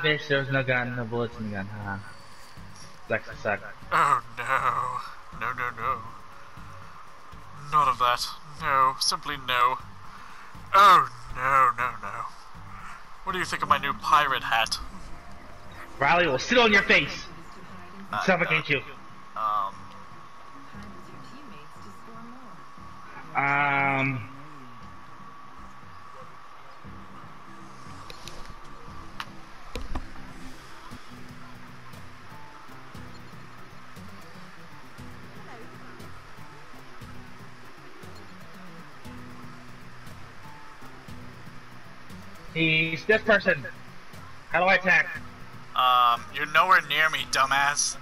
Ah, bitch, there was no gun, no bullets in the gun. Haha. Sucks to suck. Oh no. No, no, no. None of that. No, simply no. Oh no, no, no. What do you think of my new pirate hat? Riley will sit on your face. Uh, Suffocate you. He's this person. How do I attack? um, you're nowhere near me, dumbass.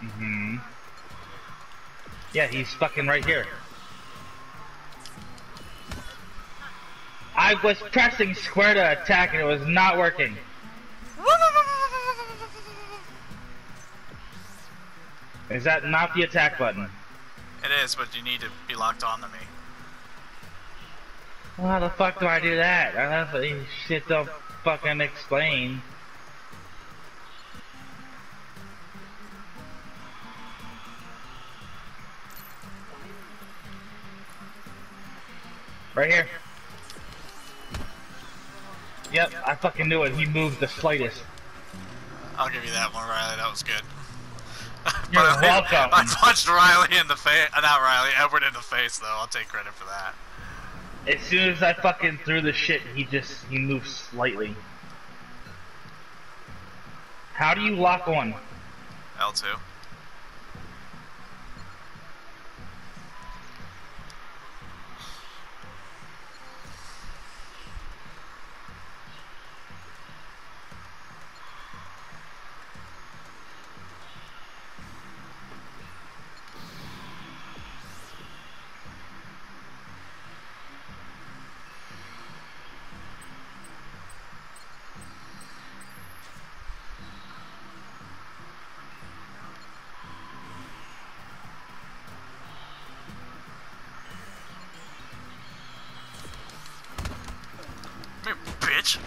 Mm-hmm. Yeah, he's fucking right here. I was pressing square to attack and it was not working. Is that not the attack button? It is, but you need to be locked on to me. Well, how the fuck do I do that? That's what shit don't fucking explain. Right here. Yep, I fucking knew it. He moved the slightest. I'll give you that one, Riley. That was good. You're welcome. I punched Riley in the face. Not Riley, Edward in the face, though. I'll take credit for that. As soon as I fucking threw the shit, he just he moved slightly. How do you lock on? L2. Bitch.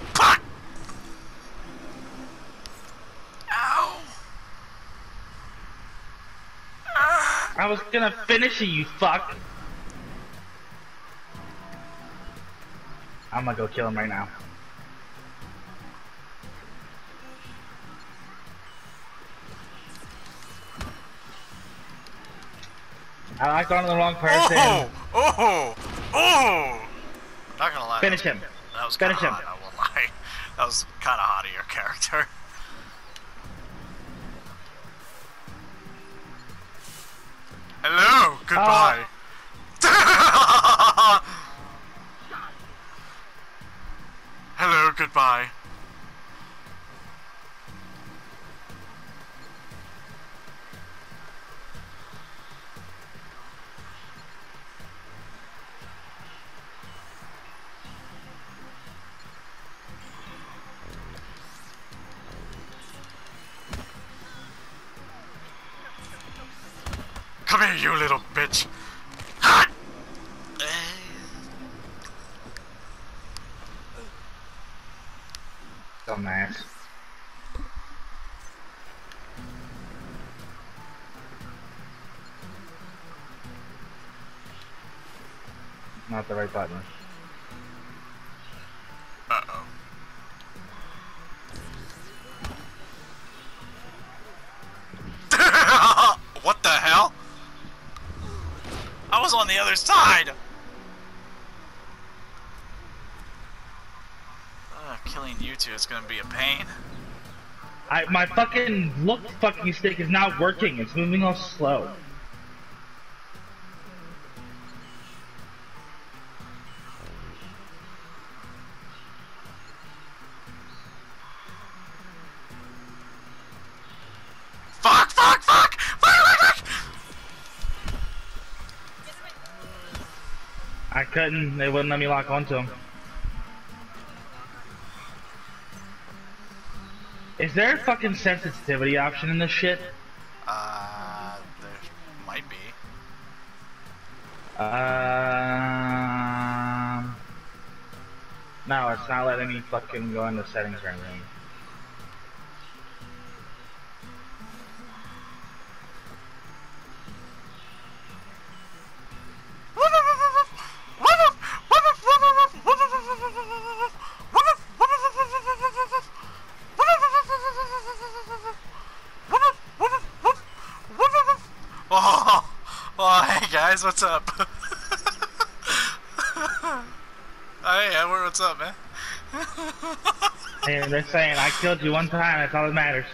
Ow! I was gonna finish it, you fuck. I'm gonna go kill him right now. I locked on the wrong person. Oh! Oh! Oh! Not gonna lie. Finish him. That was Finish him. hot, I won't lie. That was kinda hot of your character. Hello! Goodbye! Uh. Hello, goodbye. Here, you little bitch. Dumbass. Not the right button. On the other side! Uh, killing you two is gonna be a pain. I my fucking look fucking stick is not working. It's moving all slow. Couldn't. They wouldn't let me lock onto him. Is there a fucking sensitivity option in this shit? Uh, there might be. Um. No, it's not letting me fucking go into settings or anything. Hey guys, what's up? hey, Edward, what's up, man? And they're saying I killed you one time. That's all that matters.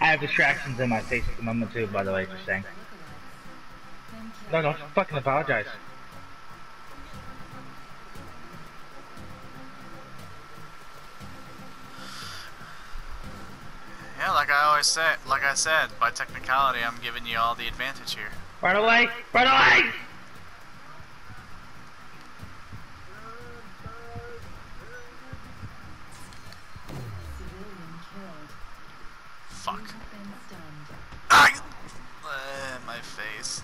I have distractions in my face at the moment too. By the way, just saying. No, don't fucking apologize. Yeah, like I always said, like I said, by technicality, I'm giving you all the advantage here. Right away! Right away! Fuck. Ah! Uh, my face.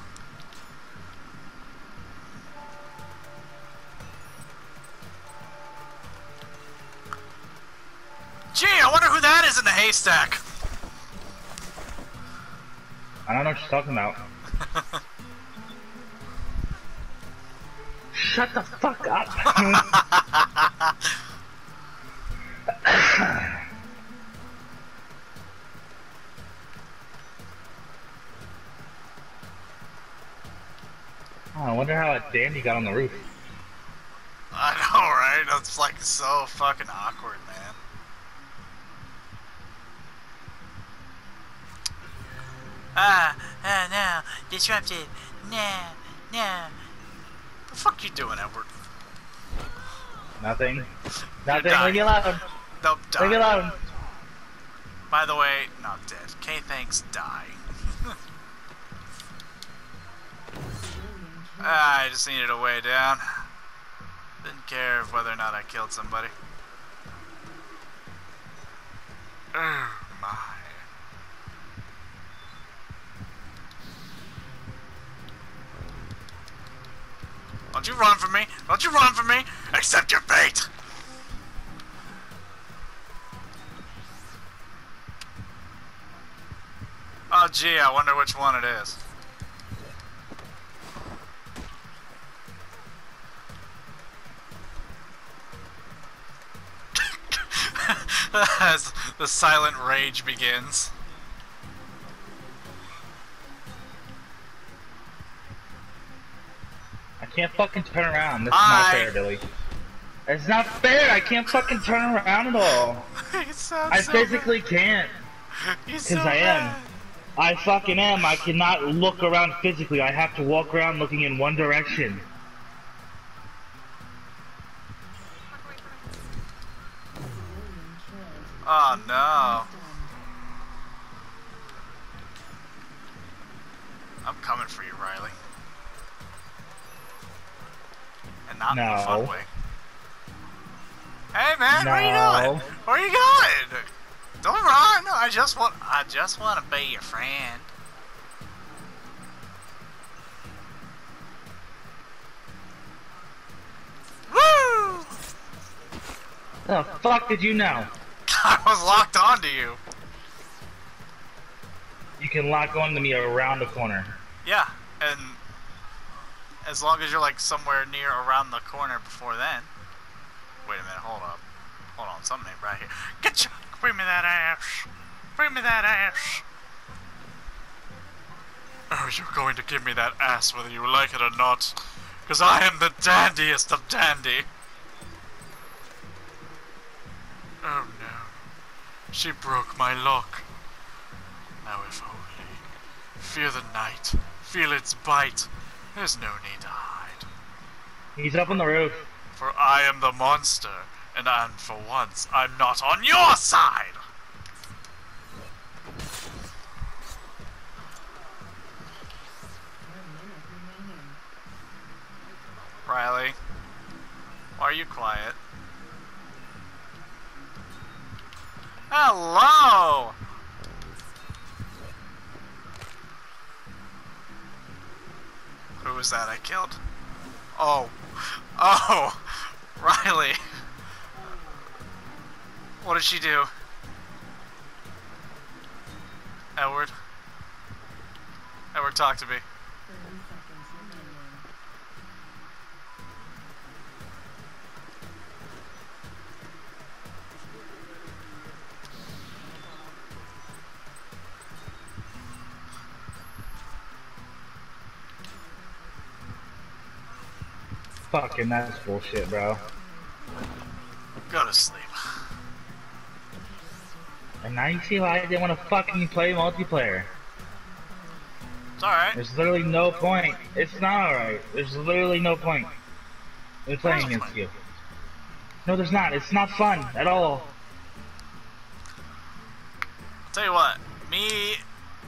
Gee, I wonder who that is in the haystack. I don't know what you're talking about. Shut the fuck up! oh, I wonder how that dandy got on the roof. I know, right? That's like so fucking awkward, man. Ah, ah, no, disrupted. Nah, nah. What the fuck you doing, Edward? Nothing. Nothing. Leave me alone. Nope, Leave me die. alone. By the way, not dead. K thanks, die. ah, I just needed a way down. Didn't care whether or not I killed somebody. Oh my. Don't you run from me! Don't you run from me! Accept your fate! Oh gee, I wonder which one it is. As the silent rage begins. I can't fucking turn around. This is I- not fair, Billy. It's not fair. I can't fucking turn around at all. I so physically can't. Because so I am. bad. I fucking am. I cannot look around physically. I have to walk around looking in one direction. Oh no. I'm coming for you, Riley. And not in a fun No. way. Hey man, where you going? Where you going? Don't run. I just want I just want to be your friend. Woo! The fuck did you know? I was locked onto you. You can lock onto me around the corner. Yeah, and as long as you're like somewhere near around the corner before then. Wait a minute, hold up. Hold on, something right here. Get you! Bring me that ass! Bring me that ass! Oh, you're going to give me that ass whether you like it or not. Because I am the dandiest of dandy. Oh no. She broke my lock. Now if only. Fear the night. Feel its bite. There's no need to hide. He's up on the roof. For I am the monster, and and for once, I'm not on your side! Riley, why are you quiet? Hello! Was that I killed? Oh. Oh. Riley. What did she do? Edward. Edward, talk to me. Fucking that's bullshit, bro. Go to sleep. And now you see why I didn't want to fucking play multiplayer. It's alright. There's literally no point. It's not alright. There's literally no point in playing against you. No, there's not. It's not fun at all. I'll Tell you what, me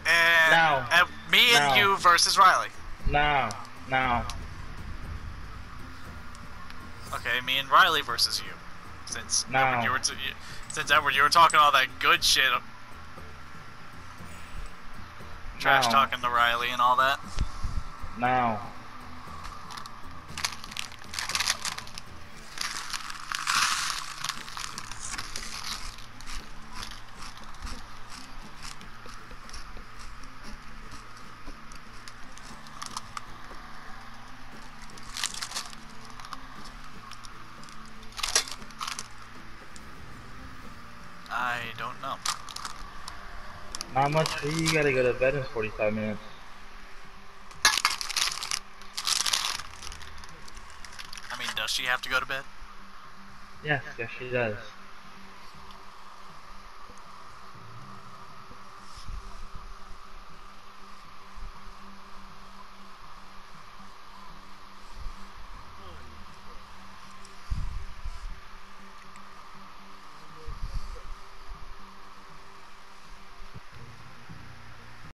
and, No. and uh, me and No. you versus Riley. No, no. Okay, me and Riley versus you. Since No. Edward, you were you, since Edward, you were talking all that good shit, trash No. talking to Riley and all that. No. I don't know. Not much. You gotta go to bed in 45 minutes. I mean, does she have to go to bed? Yes, yes, she does.